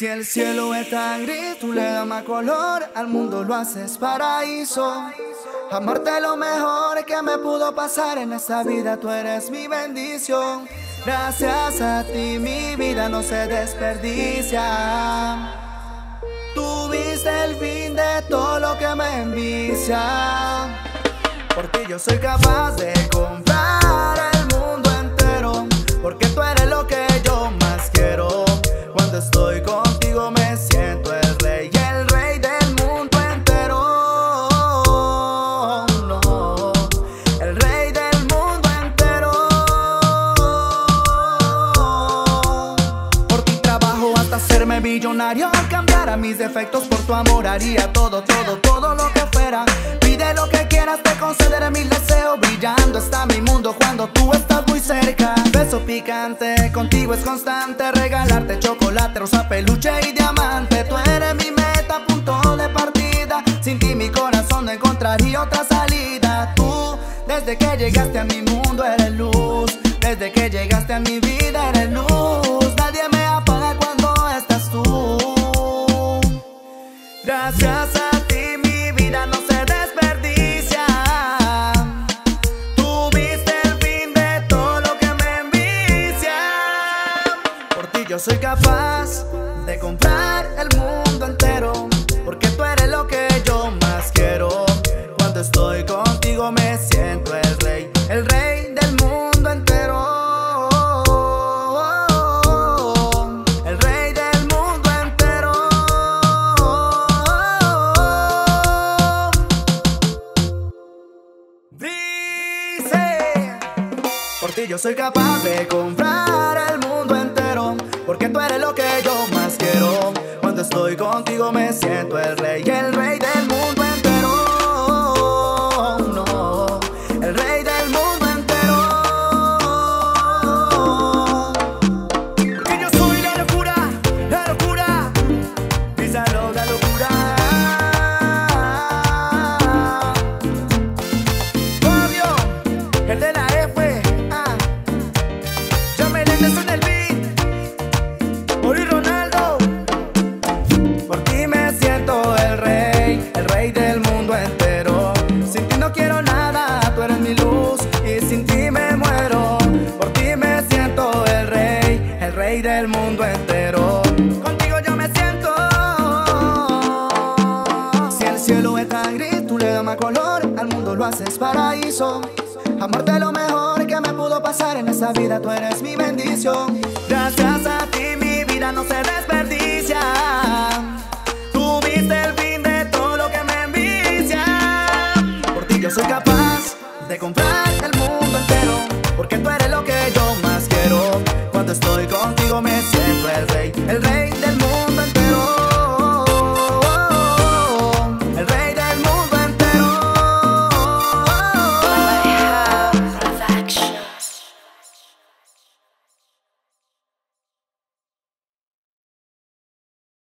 Si el cielo es tan gris, tú le das más color, al mundo lo haces paraíso. Amarte lo mejor que me pudo pasar en esta vida, tú eres mi bendición. Gracias a ti mi vida no se desperdicia. Tú viste el fin de todo lo que me envicia. Por ti yo soy capaz de hacerme millonario. Cambiar a mis defectos por tu amor haría todo, todo, todo lo que fuera. Pide lo que quieras, te concederé mil deseos. Brillando está mi mundo cuando tú estás muy cerca. Beso picante, contigo es constante. Regalarte chocolate, rosa, peluche y diamante. Tú eres mi meta, punto de partida. Sin ti mi corazón no encontraría otra salida. Tú, desde que llegaste a mi mundo, eres luz. Desde que llegaste a mi vida, eres luz. Soy capaz de comprar el mundo entero. Porque tú eres lo que yo más quiero. Cuando estoy contigo me siento el rey, el rey del mundo entero. El rey del mundo entero. Dice, por ti yo soy capaz de comprar porque tú eres lo que yo más quiero. Cuando estoy contigo me siento el rey, Contigo yo me siento. Si el cielo es tan gris, tú le das más color, al mundo lo haces paraíso. Amarte lo mejor que me pudo pasar en esta vida, tú eres mi bendición. Gracias a ti mi vida no se desperdicia. Tú viste el fin de todo lo que me envicia. Por ti yo soy capaz de comprar el mundo entero, porque tú eres lo que